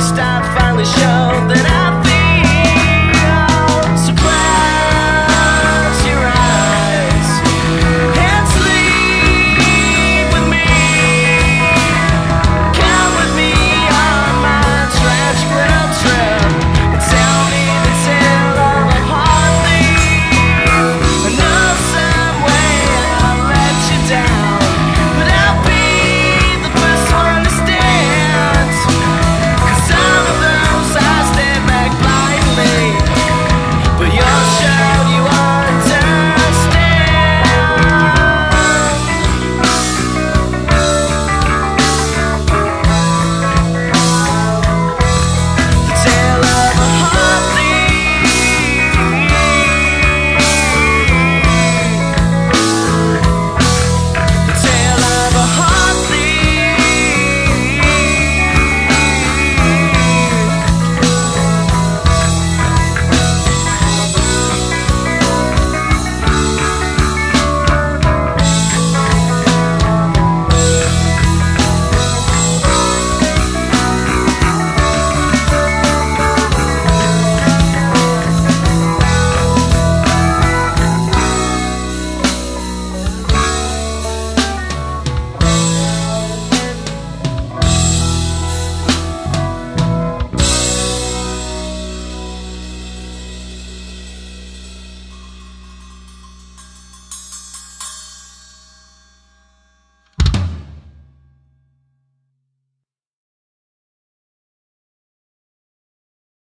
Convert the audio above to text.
stop I finally showed that I